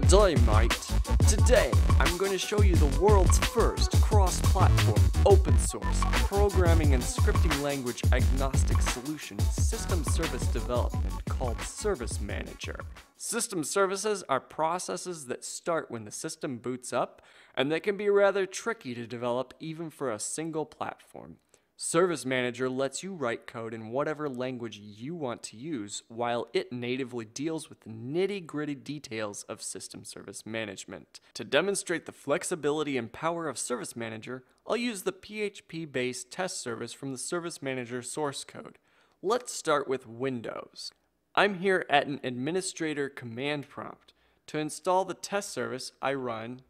Good day, mate. Today, I'm going to show you the world's first cross-platform, open-source, programming and scripting language agnostic solution system service development called Service Manager. System services are processes that start when the system boots up, and they can be rather tricky to develop even for a single platform. Service Manager lets you write code in whatever language you want to use while it natively deals with the nitty gritty details of system service management. To demonstrate the flexibility and power of Service Manager, I'll use the PHP based test service from the Service Manager source code. Let's start with Windows. I'm here at an administrator command prompt. To install the test service, I run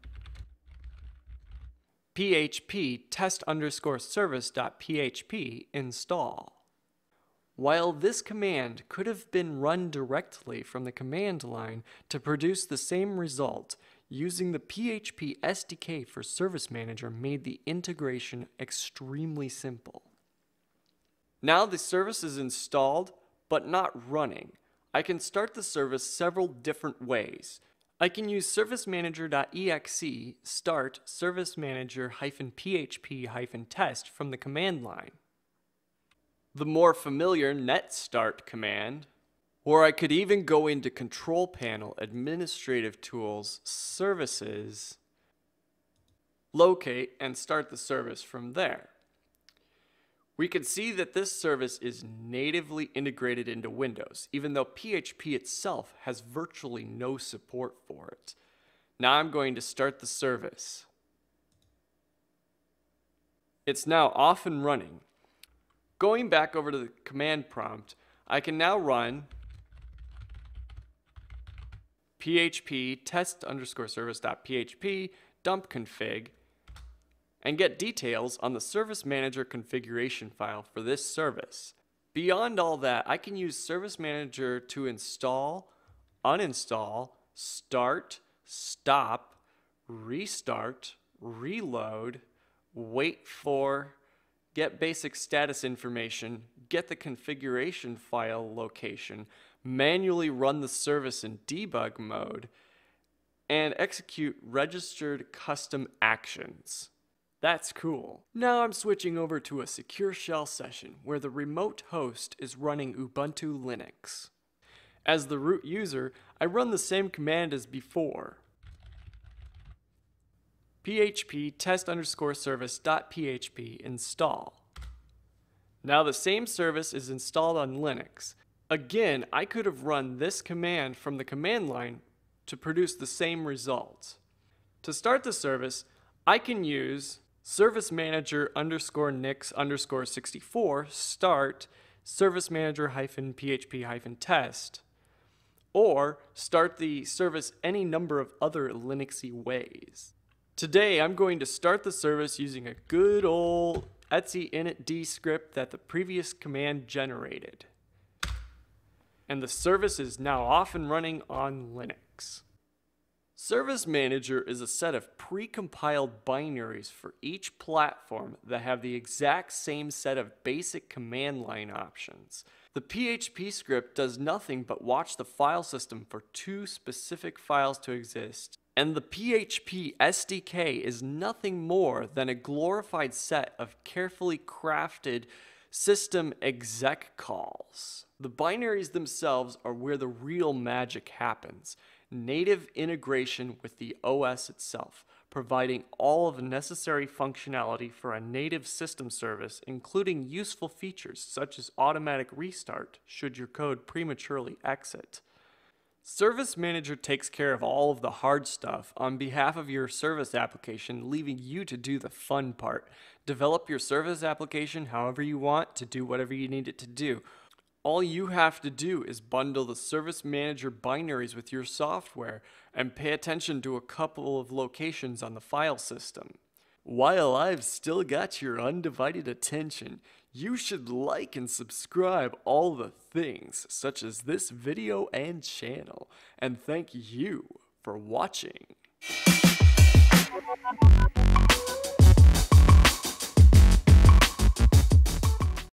php test underscore service dot php install. While this command could have been run directly from the command line to produce the same result, using the PHP SDK for Service Manager made the integration extremely simple. Now the service is installed, but not running. I can start the service several different ways. I can use servicemanager.exe start service manager-php-test from the command line. The more familiar net start command, or I could even go into control panel, administrative tools, services, locate and start the service from there. We can see that this service is natively integrated into Windows, even though PHP itself has virtually no support for it. Now I'm going to start the service. It's now off and running. Going back over to the command prompt, I can now run php test underscore service.php dump config and get details on the Service Manager configuration file for this service. Beyond all that, I can use Service Manager to install, uninstall, start, stop, restart, reload, wait for, get basic status information, get the configuration file location, manually run the service in debug mode, and execute registered custom actions. That's cool. Now I'm switching over to a secure shell session where the remote host is running Ubuntu Linux. As the root user, I run the same command as before. php test underscore service dot php install. Now the same service is installed on Linux. Again, I could have run this command from the command line to produce the same result. To start the service, I can use service manager underscore nix underscore 64 start service manager hyphen php hyphen test or start the service any number of other Linuxy ways. Today I'm going to start the service using a good old etc init d script that the previous command generated. And the service is now off and running on Linux. Service Manager is a set of pre-compiled binaries for each platform that have the exact same set of basic command line options. The PHP script does nothing but watch the file system for two specific files to exist, and the PHP SDK is nothing more than a glorified set of carefully crafted system exec calls. The binaries themselves are where the real magic happens native integration with the OS itself, providing all of the necessary functionality for a native system service, including useful features such as automatic restart should your code prematurely exit. Service Manager takes care of all of the hard stuff on behalf of your service application, leaving you to do the fun part. Develop your service application however you want to do whatever you need it to do. All you have to do is bundle the Service Manager binaries with your software and pay attention to a couple of locations on the file system. While I've still got your undivided attention, you should like and subscribe all the things such as this video and channel. And thank you for watching.